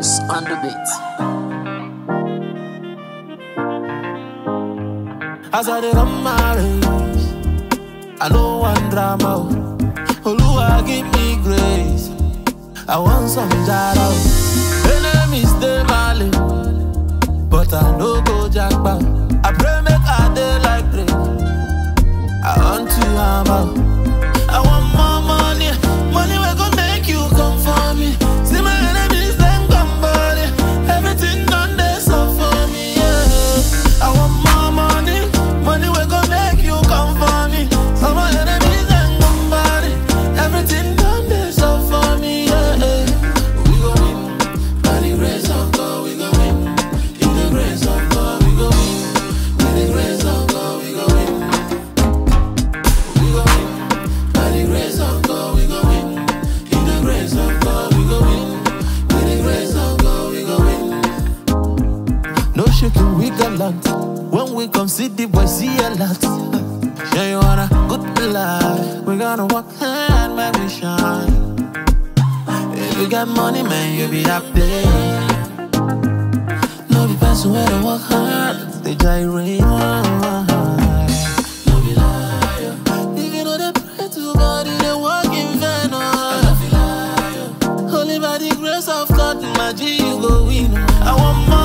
It's on the beat. As I did on my race, I know one drama. Oluwa give me grace. I want some jara. When we come see the boys, see a lot. Yeah, you wanna good life. We gonna walk hand, make we shine. If you got money, man, you be happy. No be person where to work hard. They gyrate. No be liar. If you know they pray to God, you they walk in vain. oh. Only by the grace of God, my Jesus.